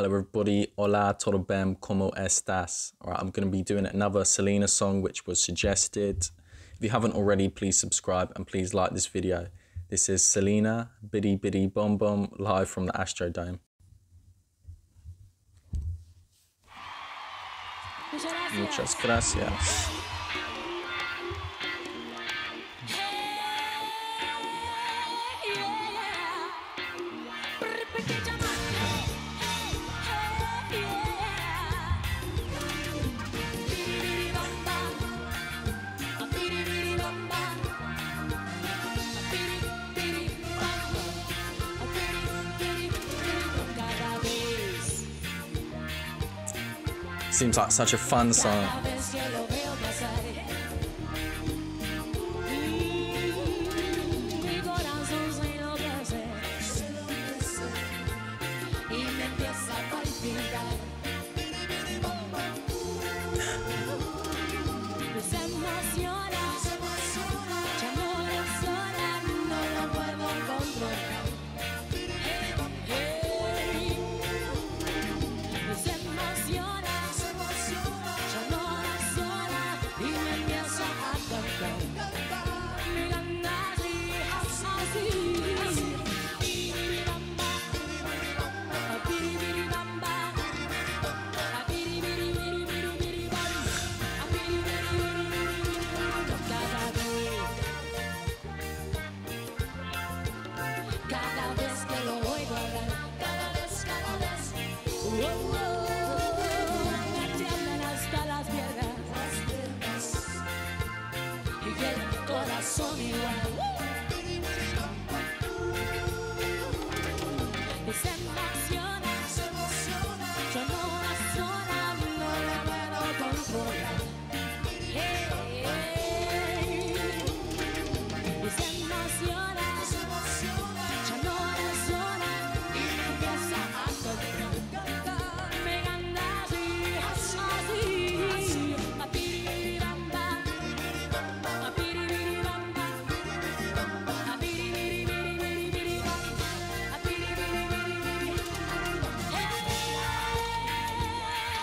Hello, everybody. Hola, todo bem, como estás? All right, I'm going to be doing another Selena song which was suggested. If you haven't already, please subscribe and please like this video. This is Selena, Bidi Bidi Bom Bom, live from the Astrodome. Muchas gracias. Seems like such a fun song.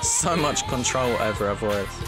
So much control over her voice.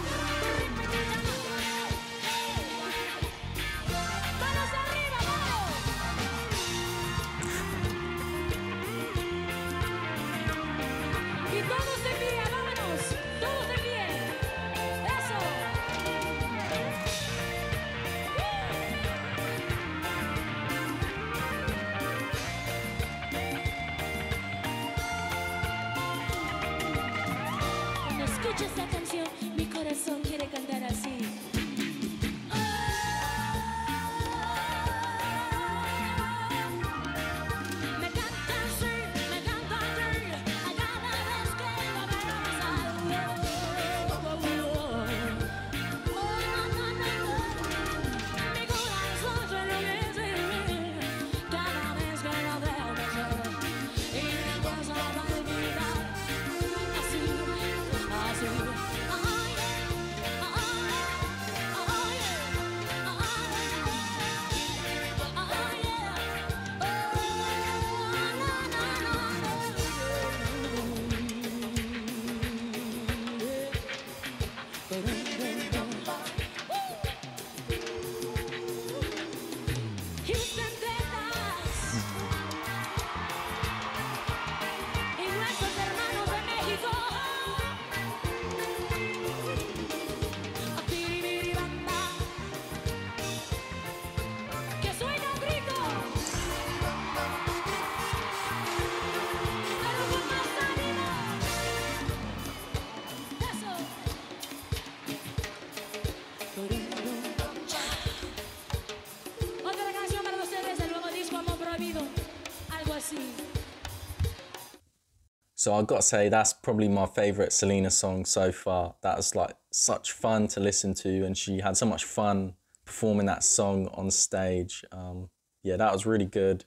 So I've got to say that's probably my favorite Selena song so far. That was like such fun to listen to, and she had so much fun performing that song on stage. Um, yeah, that was really good,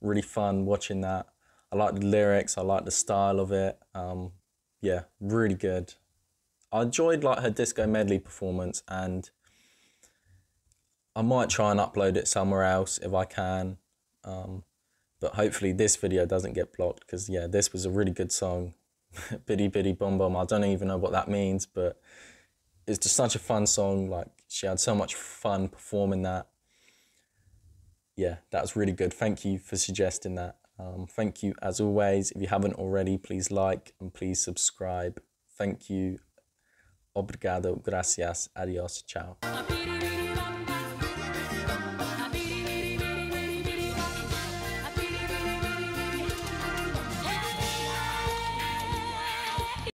really fun watching that. I like the lyrics, I like the style of it. Um, yeah, really good. I enjoyed like her disco medley performance, and I might try and upload it somewhere else if I can. Um, but hopefully this video doesn't get blocked because yeah, this was a really good song. Bidi Bidi Bom Bom. I don't even know what that means, but it's just such a fun song. Like she had so much fun performing that. Yeah, that was really good. Thank you for suggesting that. Um, thank you as always. If you haven't already, please like and please subscribe. Thank you. Obrigado, gracias, adios, ciao.